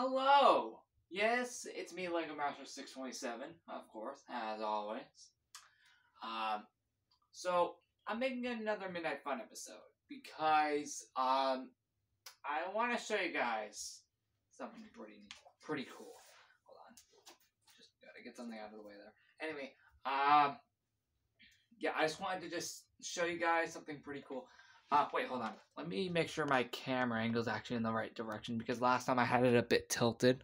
Hello! Yes, it's me, Lego Master 627, of course, as always. Um, so, I'm making another Midnight Fun episode because, um, I want to show you guys something pretty, pretty cool. Hold on. Just gotta get something out of the way there. Anyway, um, yeah, I just wanted to just show you guys something pretty cool. Uh, wait, hold on. Let me make sure my camera angle is actually in the right direction because last time I had it a bit tilted.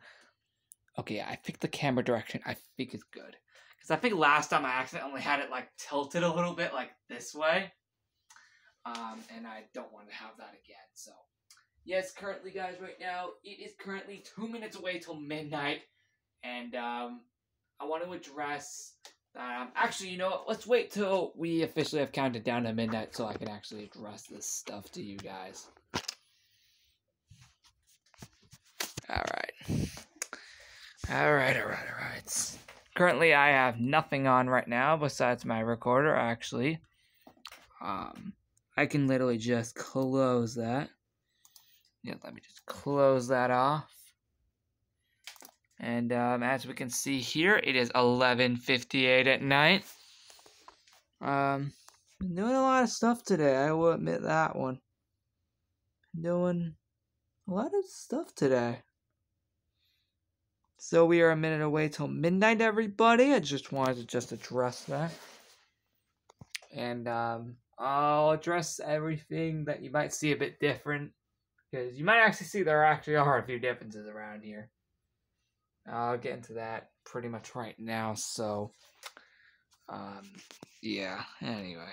Okay, I think the camera direction I think is good. Because I think last time I accidentally had it like tilted a little bit like this way. Um, and I don't want to have that again. So, yes, currently, guys, right now, it is currently two minutes away till midnight. And um, I want to address um, actually, you know what? Let's wait till we officially have counted down to midnight so I can actually address this stuff to you guys. Alright. Alright, alright, alright. Currently, I have nothing on right now besides my recorder, actually. Um, I can literally just close that. Yeah, let me just close that off. And um, as we can see here, it is 11.58 at night. Um, doing a lot of stuff today, I will admit that one. doing a lot of stuff today. So we are a minute away till midnight, everybody. I just wanted to just address that. And um, I'll address everything that you might see a bit different. Because you might actually see there actually are a few differences around here. I'll get into that pretty much right now. So, um, yeah. Anyway,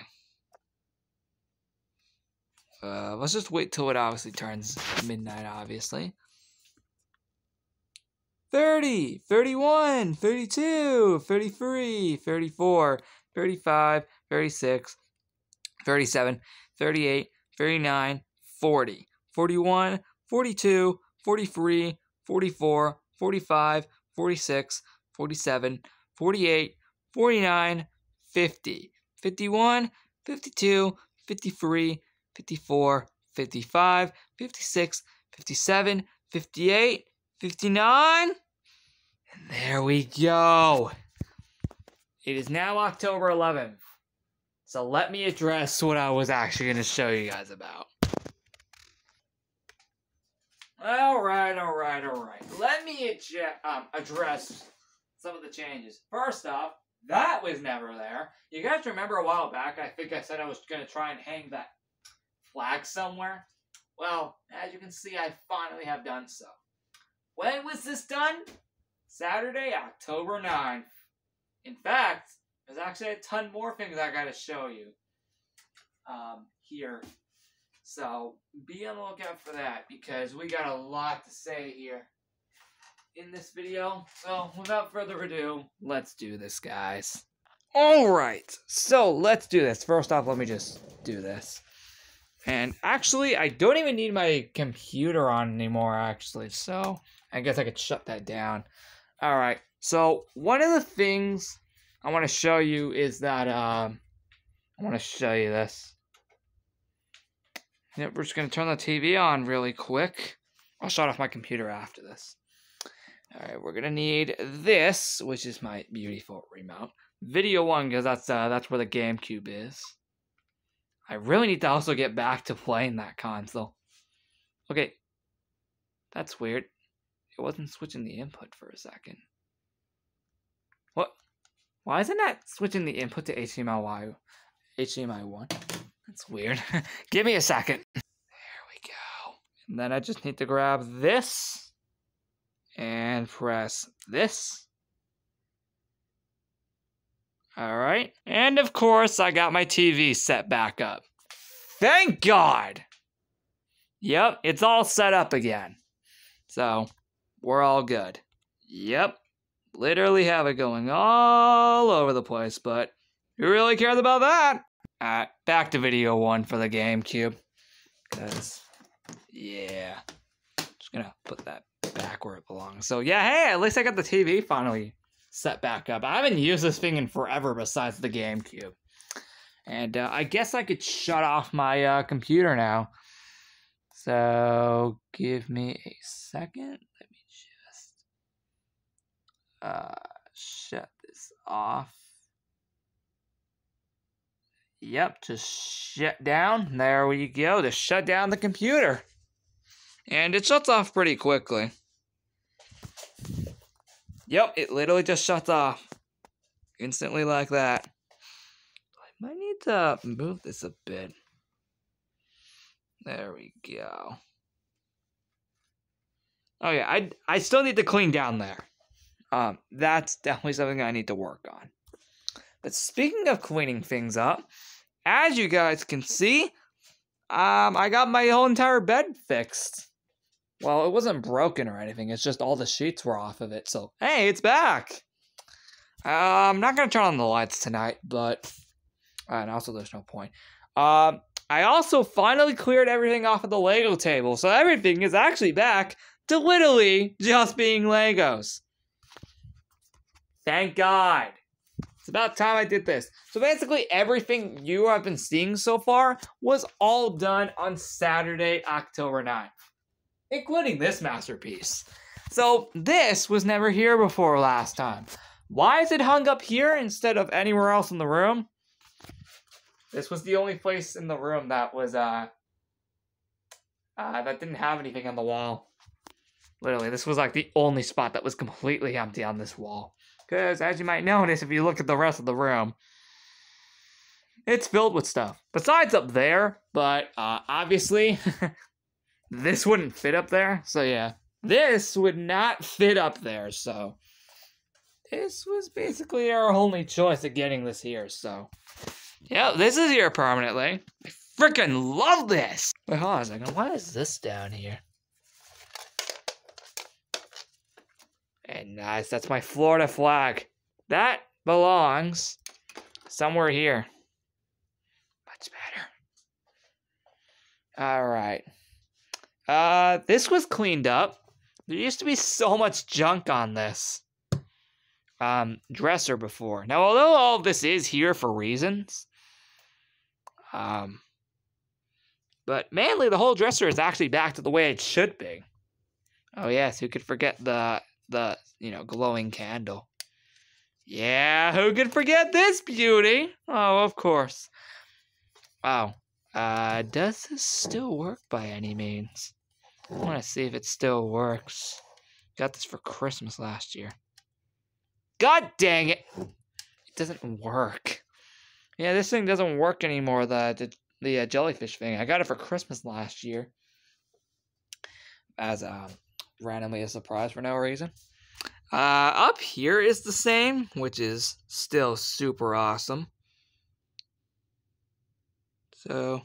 uh, let's just wait till it obviously turns midnight. Obviously. 30, 31, 32, 33, 34, 35, 36, 37, 38, 39, 40, 41, 42, 43, 44, 45, 46, 47, 48, 49, 50, 51, 52, 53, 54, 55, 56, 57, 58, 59. And there we go. It is now October 11th. So let me address what I was actually going to show you guys about. All right, all right, all right. Let me um, address some of the changes. First off, that was never there. You guys remember a while back, I think I said I was going to try and hang that flag somewhere? Well, as you can see, I finally have done so. When was this done? Saturday, October 9th. In fact, there's actually a ton more things I got to show you um, here so be on the lookout for that because we got a lot to say here in this video. So without further ado, let's do this, guys. Alright, so let's do this. First off, let me just do this. And actually, I don't even need my computer on anymore, actually. So I guess I could shut that down. Alright, so one of the things I want to show you is that, um, I want to show you this. Yep, we're just going to turn the TV on really quick. I'll shut off my computer after this. Alright, we're going to need this, which is my beautiful remote. Video 1, because that's, uh, that's where the GameCube is. I really need to also get back to playing that console. Okay. That's weird. It wasn't switching the input for a second. What? Why isn't that switching the input to HDMI, HDMI 1? That's weird. Give me a second. There we go. And then I just need to grab this and press this. All right. And of course, I got my TV set back up. Thank God. Yep, it's all set up again. So, we're all good. Yep. Literally have it going all over the place, but who really cares about that? Alright, back to video one for the GameCube. Because, yeah. Just gonna put that back where it belongs. So, yeah, hey, at least I got the TV finally set back up. I haven't used this thing in forever besides the GameCube. And uh, I guess I could shut off my uh, computer now. So, give me a second. Let me uh, shut this off. Yep, just shut down. There we go. Just shut down the computer. And it shuts off pretty quickly. Yep, it literally just shuts off. Instantly like that. I might need to move this a bit. There we go. Oh yeah, I I still need to clean down there. Um, that's definitely something I need to work on. But speaking of cleaning things up, as you guys can see, um, I got my whole entire bed fixed. Well, it wasn't broken or anything. It's just all the sheets were off of it. So, hey, it's back. Uh, I'm not going to turn on the lights tonight, but... Uh, and also, there's no point. Um, I also finally cleared everything off of the Lego table. So everything is actually back to literally just being Legos. Thank God. It's about time I did this. So basically, everything you have been seeing so far was all done on Saturday, October 9th including this masterpiece. So this was never here before last time. Why is it hung up here instead of anywhere else in the room? This was the only place in the room that was, uh, uh, that didn't have anything on the wall. Literally, this was like the only spot that was completely empty on this wall. Because, as you might notice, if you look at the rest of the room, it's filled with stuff. Besides up there, but, uh, obviously, this wouldn't fit up there. So yeah, this would not fit up there. So this was basically our only choice of getting this here. So yeah, this is here permanently. I freaking love this. Wait, hold on a second. Why is this down here? Nice. That's my Florida flag. That belongs somewhere here. Much better. All right. Uh, this was cleaned up. There used to be so much junk on this um, dresser before. Now, although all of this is here for reasons, um, but mainly the whole dresser is actually back to the way it should be. Oh yes, who could forget the the you know glowing candle? Yeah, who could forget this beauty? Oh, of course. Wow. Uh, does this still work by any means? I want to see if it still works. Got this for Christmas last year. God dang it! It doesn't work. Yeah, this thing doesn't work anymore, the, the, the uh, jellyfish thing. I got it for Christmas last year. As um, randomly a surprise for no reason. Uh, up here is the same, which is still super awesome. So,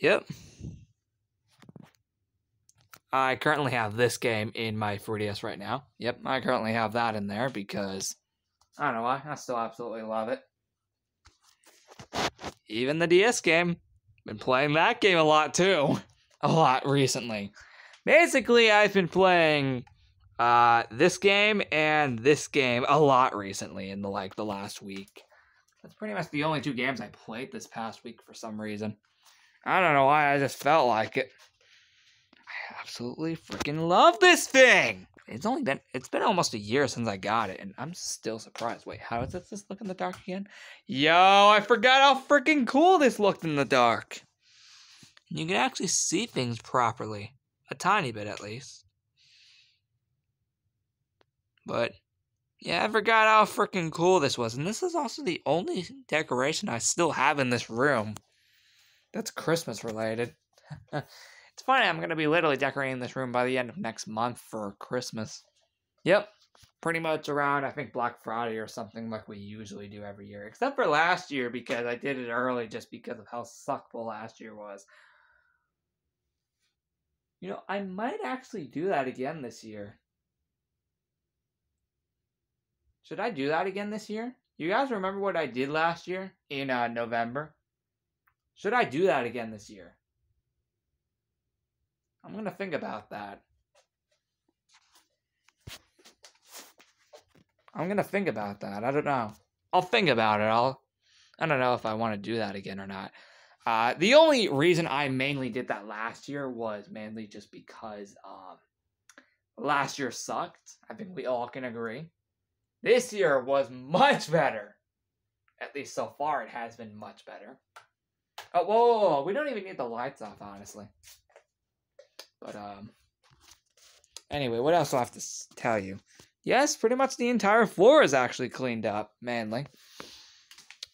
yep. I currently have this game in my 3DS right now. Yep, I currently have that in there because I don't know why. I still absolutely love it. Even the DS game. Been playing that game a lot too. A lot recently. Basically, I've been playing uh, this game and this game a lot recently in the like the last week. That's pretty much the only two games I played this past week for some reason. I don't know why, I just felt like it. I absolutely freaking love this thing! It's only been, it's been almost a year since I got it, and I'm still surprised. Wait, how does this look in the dark again? Yo, I forgot how freaking cool this looked in the dark. You can actually see things properly. A tiny bit, at least. But yeah, I forgot how freaking cool this was. And this is also the only decoration I still have in this room that's Christmas related. it's funny, I'm going to be literally decorating this room by the end of next month for Christmas. Yep, pretty much around, I think, Black Friday or something like we usually do every year. Except for last year because I did it early just because of how suckful last year was. You know, I might actually do that again this year. Should I do that again this year? You guys remember what I did last year in uh, November? Should I do that again this year? I'm going to think about that. I'm going to think about that. I don't know. I'll think about it. I'll I don't know if I want to do that again or not. Uh, the only reason I mainly did that last year was mainly just because um, last year sucked. I think we all can agree. This year was much better. At least so far, it has been much better. Oh, whoa, whoa, whoa. we don't even need the lights off, honestly. But, um, anyway, what else do I have to tell you? Yes, pretty much the entire floor is actually cleaned up, mainly.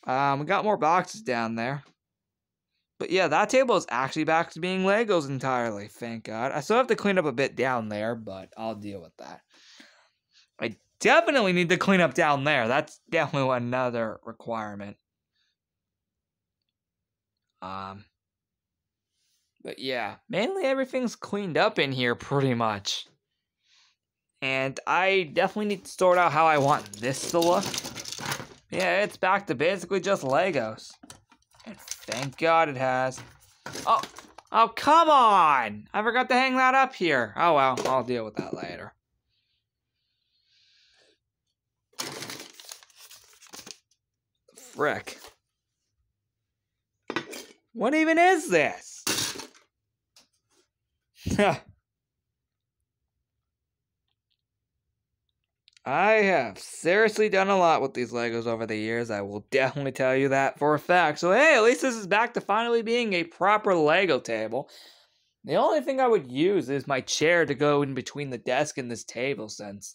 Um, we got more boxes down there. But yeah, that table is actually back to being Legos entirely, thank God. I still have to clean up a bit down there, but I'll deal with that. I definitely need to clean up down there. That's definitely another requirement. Um, but yeah, mainly everything's cleaned up in here pretty much. And I definitely need to sort out how I want this to look. Yeah, it's back to basically just Legos. Thank God it has. Oh, oh, come on! I forgot to hang that up here. Oh well, I'll deal with that later. Frick. What even is this? I have seriously done a lot with these Legos over the years. I will definitely tell you that for a fact. So, hey, at least this is back to finally being a proper Lego table. The only thing I would use is my chair to go in between the desk and this table, since.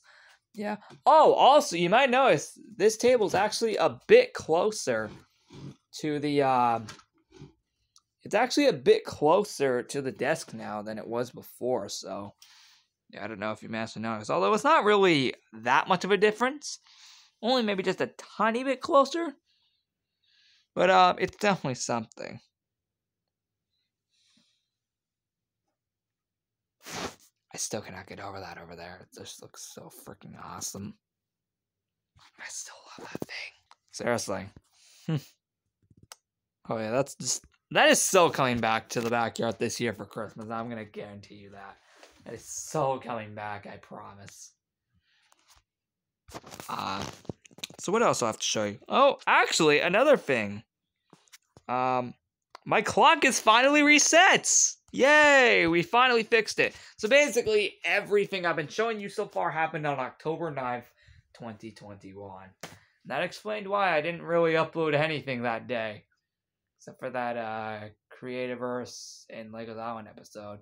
Yeah. Oh, also, you might notice this table is actually a bit closer to the. Uh, it's actually a bit closer to the desk now than it was before, so. I don't know if you managed to. Although it's not really that much of a difference. Only maybe just a tiny bit closer. But uh, it's definitely something. I still cannot get over that over there. It just looks so freaking awesome. I still love that thing. Seriously. oh yeah, that's just that is so coming back to the backyard this year for Christmas. I'm gonna guarantee you that. It's so coming back, I promise. Uh, so what else I have to show you? Oh, actually, another thing. Um, my clock is finally reset. Yay, we finally fixed it. So basically, everything I've been showing you so far happened on October 9th, 2021. That explained why I didn't really upload anything that day. Except for that uh, Creativerse and Legos Island episode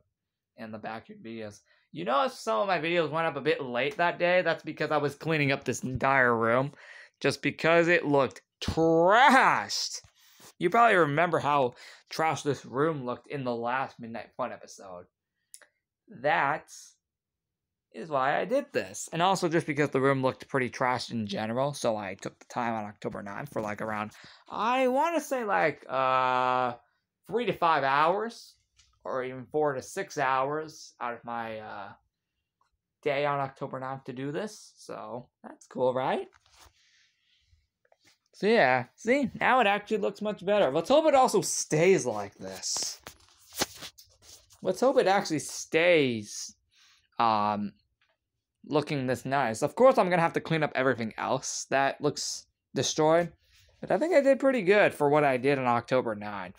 and the backyard videos. You know, some of my videos went up a bit late that day, that's because I was cleaning up this entire room just because it looked trashed. You probably remember how trashed this room looked in the last Midnight Fun episode. That is why I did this. And also just because the room looked pretty trashed in general, so I took the time on October 9th for like around I want to say like uh 3 to 5 hours or even four to six hours out of my uh, day on October 9th to do this. So that's cool, right? So yeah, see, now it actually looks much better. Let's hope it also stays like this. Let's hope it actually stays um, looking this nice. Of course, I'm going to have to clean up everything else that looks destroyed. But I think I did pretty good for what I did on October 9th.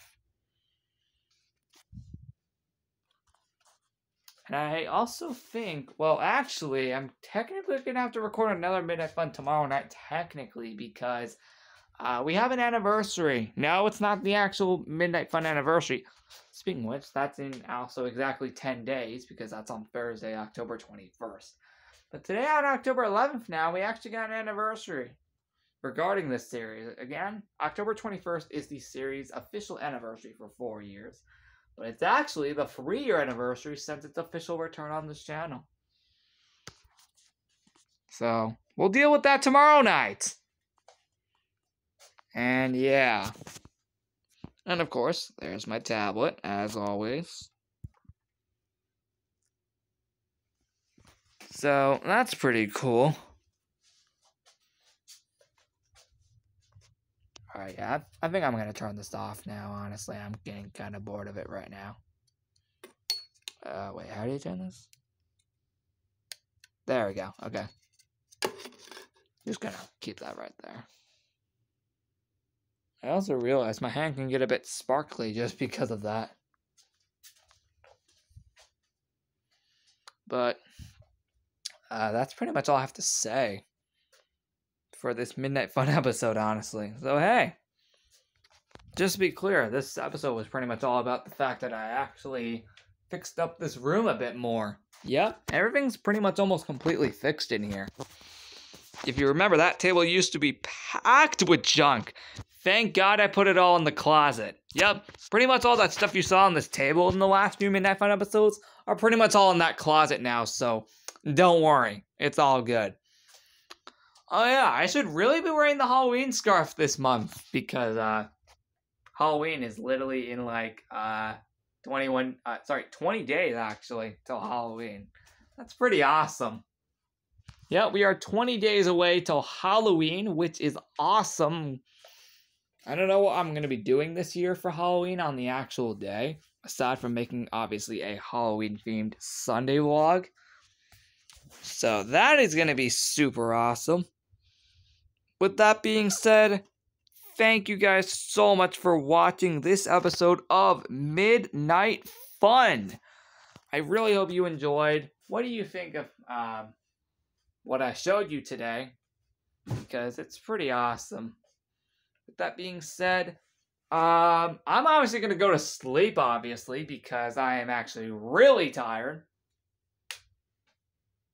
And I also think, well, actually, I'm technically going to have to record another Midnight Fun tomorrow night, technically, because uh, we have an anniversary. No, it's not the actual Midnight Fun anniversary. Speaking of which, that's in also exactly 10 days, because that's on Thursday, October 21st. But today, on October 11th, now, we actually got an anniversary regarding this series. Again, October 21st is the series' official anniversary for four years. But it's actually the three year anniversary since its official return on this channel. So, we'll deal with that tomorrow night. And yeah. And of course, there's my tablet, as always. So, that's pretty cool. Alright, yeah, I, I think I'm gonna turn this off now, honestly. I'm getting kind of bored of it right now. Uh, wait, how do you turn this? There we go, okay. Just gonna keep that right there. I also realized my hand can get a bit sparkly just because of that. But, uh, that's pretty much all I have to say for this Midnight Fun episode, honestly. So, hey, just to be clear, this episode was pretty much all about the fact that I actually fixed up this room a bit more. Yep, everything's pretty much almost completely fixed in here. If you remember, that table used to be packed with junk. Thank God I put it all in the closet. Yep, pretty much all that stuff you saw on this table in the last few Midnight Fun episodes are pretty much all in that closet now, so don't worry. It's all good. Oh yeah, I should really be wearing the Halloween scarf this month because uh Halloween is literally in like uh 21 uh, sorry, 20 days actually till Halloween. That's pretty awesome. Yeah, we are 20 days away till Halloween, which is awesome. I don't know what I'm going to be doing this year for Halloween on the actual day, aside from making obviously a Halloween themed Sunday vlog. So that is going to be super awesome. With that being said, thank you guys so much for watching this episode of Midnight Fun. I really hope you enjoyed. What do you think of um, what I showed you today? Because it's pretty awesome. With that being said, um, I'm obviously going to go to sleep, obviously, because I am actually really tired.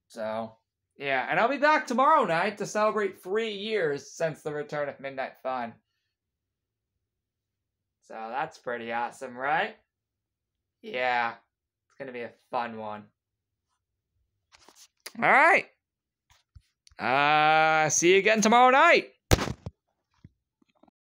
So, yeah, and I'll be back tomorrow night to celebrate three years since the return of Midnight Fun. So that's pretty awesome, right? Yeah, it's gonna be a fun one. All right. Uh, see you again tomorrow night.